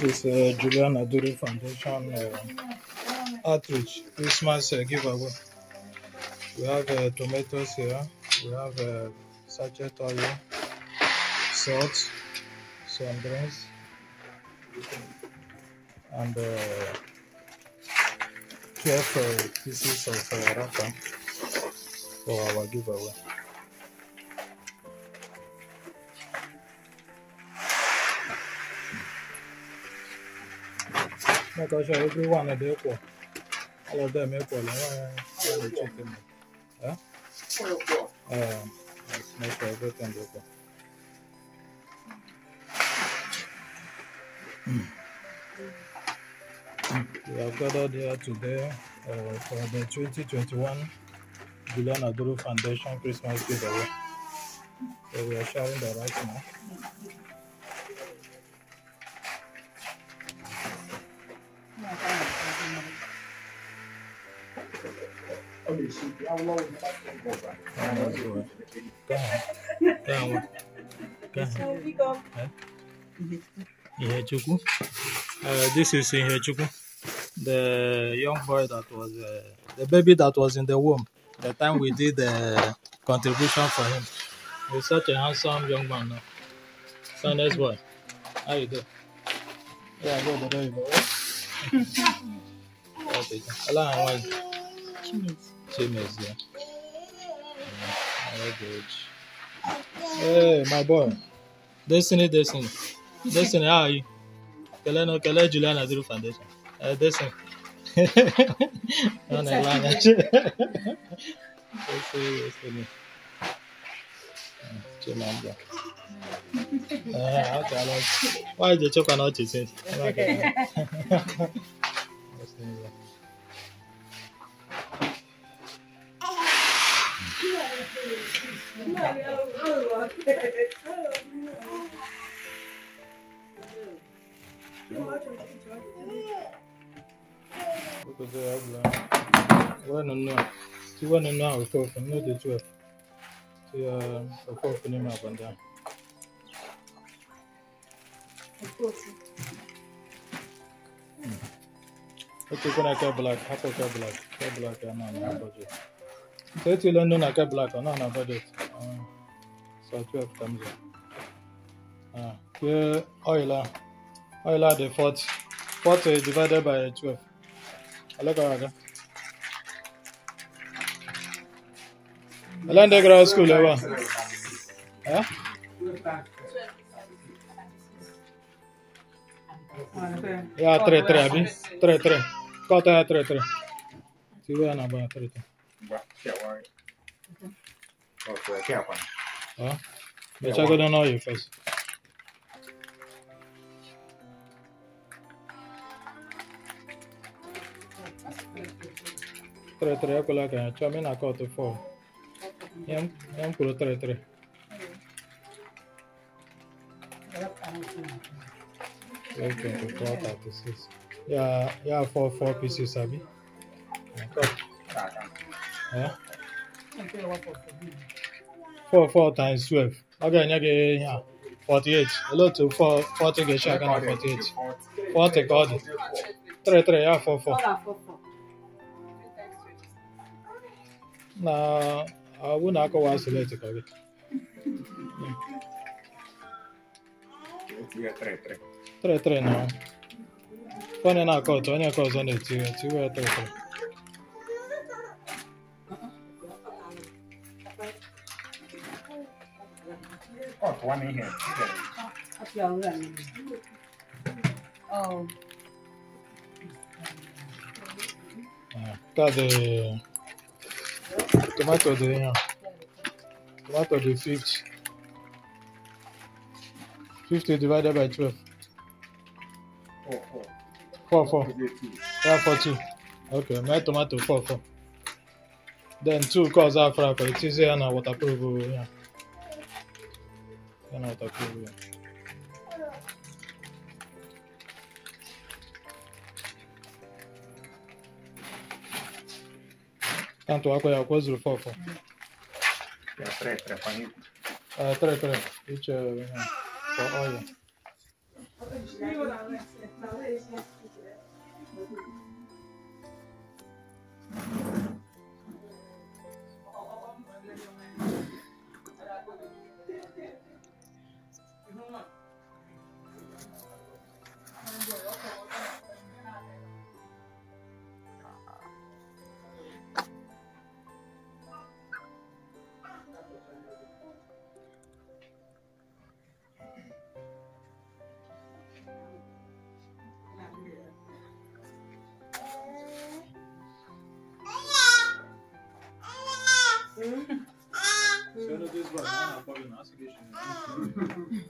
Juliana Duru Foundation uh, outreach Christmas uh, giveaway. We have uh, tomatoes here. We have uh, sachet oil, salt, some drinks, and uh, 12 uh, pieces of uh, wrapper for our giveaway. Everyone is equal. All of them the chicken. Huh? Uh, let's make everything. We have gathered here today uh, for the 2021 Juliana Duru Foundation Christmas giveaway. So we are sharing the right now. Ihechukwu. Uh, this is Ihechukwu, the young boy that was, uh, the baby that was in the womb. The time we did the contribution for him. He's such a handsome young man now. So nice boy. How you doing? Yeah, go you go. Okay. Hello, how are you? Chimes, yeah. Very good. Hey, my boy. Destiny, Destiny. Destiny, how are you? Kele no, Kele Juliana Duru Foundation. Uh, Destiny. no, no, line. Destiny, Destiny. Chimamba. Uh, okay, I like. Why did you choke on what you said? I like And no. One and now, so from no. See, uh, the four for them up and down. Okay, kuna ka black, hapo ka black, ka black ana na budget. So it's London na ka black, ana na budget. So software comes in. Uh, here, Euler. Euler the fourth. Fourth is divided by 12. Alaka, Alanda grad school, ever. Huh? Yeah, three, three, abi. Three, three. Kota ya three, three. Tiwa na ba three, three of uh, Kiakwan. Huh? But yeah, I don't know you first. Three three, I could like uh, a charming. I four. Yeah, I'm cool. Three three. Twelve twenty four thirty six. Yeah, yeah, four four pieces, Abby. Yeah. yeah four four times twelve Okay, ga-enye gị ihe a 48 olee four 40 ga-esi aga forty eight. Forty ka Three three. 33 four four. na ọ bụ na akọwa select ka three. tịrịtịrị na onye na-akọ otu onye nke ọzọ na-etiwe etiwe tịrịtịrị up one in here. Up your Tomato de. Tomato de 50. 50 divided by 12. 4, 4. 4, 4. Yeah, 4, 2. Okay, my tomato 4, 4. Then 2 cause Afra, but it is here and waterproof. Yeah. Она вот так делает. Tanto acolo e acolo zulfofo. Trei, trei, panic. Trei, trei. Aici, olha.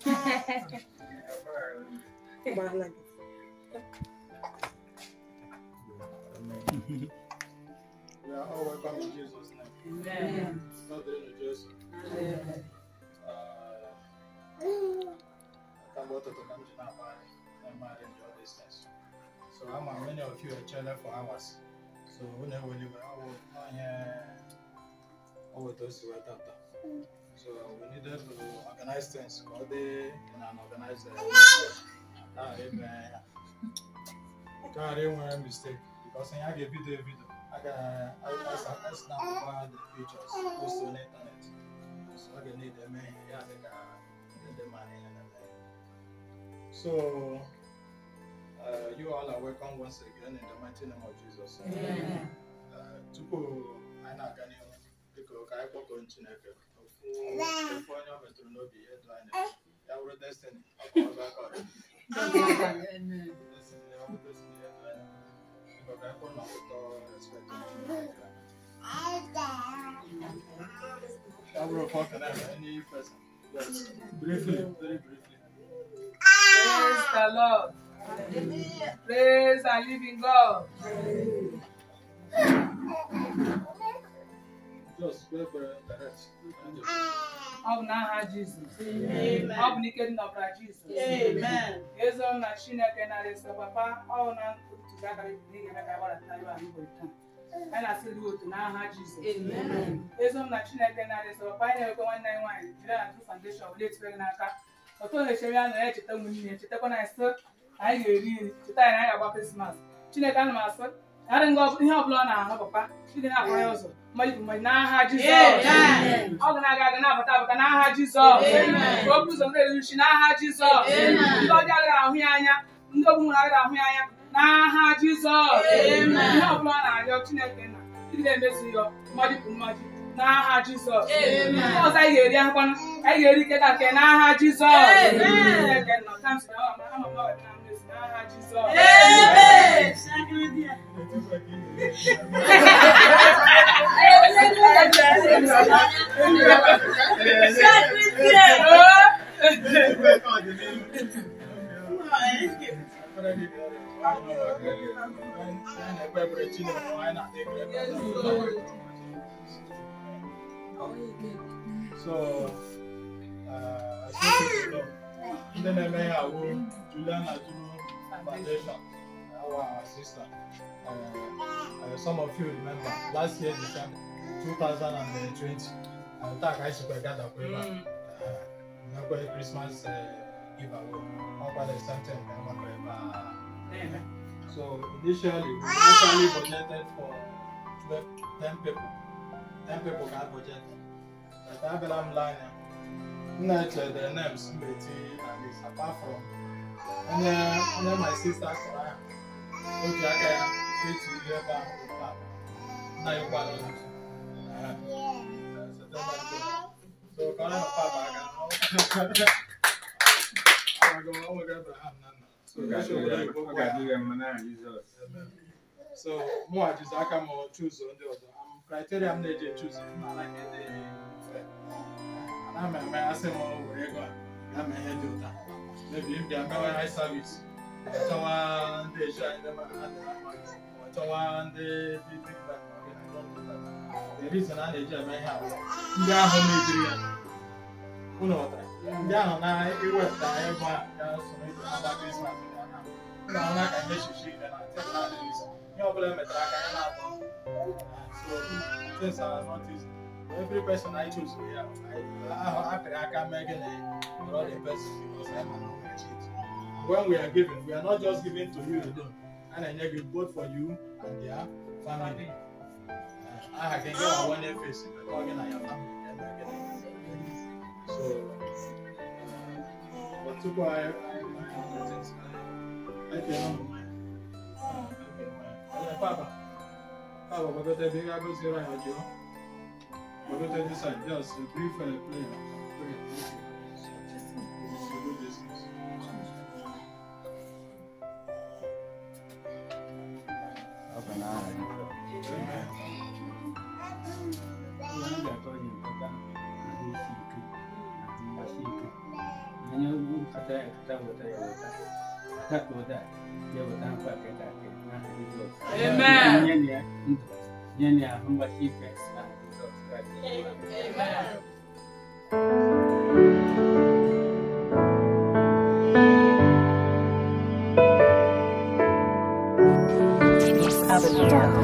We are all Jesus' name. Amen. Not the name of Jesus. Amen. Ka gbọ́ tọ̀tọ̀ ka m ji na-akpagharị na-emegharị ndị all these things. So ama many of you echele for hours. So unu eweli wee ọwụ ihe ọ weta o si wee tata. So we needed to organize things ka ọ dị in an organized uh, ghara ime ya. Ghara inwe mistake because ihe a ga-ebido ebido a ga-snapụkwa the pictures post on internet. So ọ ga-need eme ihe ya dị ka ndị mara ihe na-eme. So, uh, you all are welcome once again in the mighty name of Jesus. Amen. Uh, tupu anyị na-aga n'ihu, biko ka anyị kpọkọọ Chineke briefly. Praise the Lord. Praise living God. Ọ bụ n'aha Jizọs. Ọ bụ n'ike dị n'ọbara Jizọs. M na Chineke narị nsọ papa ọ bụ na ntụziaka na ga-eme ka anyị gbadata ibe anyị bụ taa. Anyị na-asị gị otu n'aha Jizọs. M na Chineke narị nsọ papa anyị na-enwekwa nwanne anyị nwaanyị jiri na True Foundation were etinye gị n'aka. Otu ọ na-echere ya na ya echeta ụmụnne ya chetakwa na nsọ anyị ga-eri nri cheta anyị na anyị ga-agba Krismas. Chineke ana m asị ngọ ihe ọbụla ọ na-ahụ papa Chidi na-akpọ ya ụzọ mmadụ bụ mmadụ n'aha Jizọs. Ọ ga na-aga aga na-abata abata n'aha Jizọs. Amen. Ka o bu ụzọ na-eri uchi n'aha Jizọs. Ndị ọjọọ agaghị ahụ ya anya. Ndị ogbu nwere agaghị ahụ ya anya n'aha Jizọs. Ihe ọbụla ọ na-arịọ Chineke na ịdị na-emezu ya mmadụ bụ mmadụ n'aha Jizọs. Ihe ọzọ anyị ga-eri ahụkwana anyị ga-eri ike ka nke n'aha Jizọs. Chineke nọ ka m si na ama mmezu n'aha Jizọs. So, uh, So, think it's done. Then I may foundation. Our sister. Uh, uh, some of you remember last year December 2020, uh, taa ka anyị sikwa gada kwa ebe a. Mmekwa Christmas uh, giveaway. Ọkwa the same thing ka enwekwa ebe. So initially, we actually budgeted for 12, 10 people. 10 people got budget. But I believe I'm lying. Not the names Betty and this apart from and then, and then my sister otu aka ya ka esi iri ebe a nna ya ụgbọala ọzụzụ so ka ọ na papa so mụwa jizi aka m chuzo ndị ọzọ kriteria m na-eji chuzo m anaghị ede ana m eme asị m were ego a ya ma ihe dị ụta mebi m mewe high service. chọwa ndị chọwa a na-eji eme ihe ndị ya ndị ahụ na-ewepụta ebe a ihe ọbụla emetara aka ya na-atọ every person I choose, I, I, I, I, I, when we are giving we are not just giving to you alone a na-enye gị both for you and their family I can nwa nwanne face gị na ya family so uh, but anyị anyị anyị Olha, Papa. Papa, vou botar bem a você vai aqui, ó. Vou botar this side, just a brief uh, play. Amen. nye na ya ndụ nye na ya ahụ mgbasi ike n'aha Jizọs Kraịst Amen. Avenue.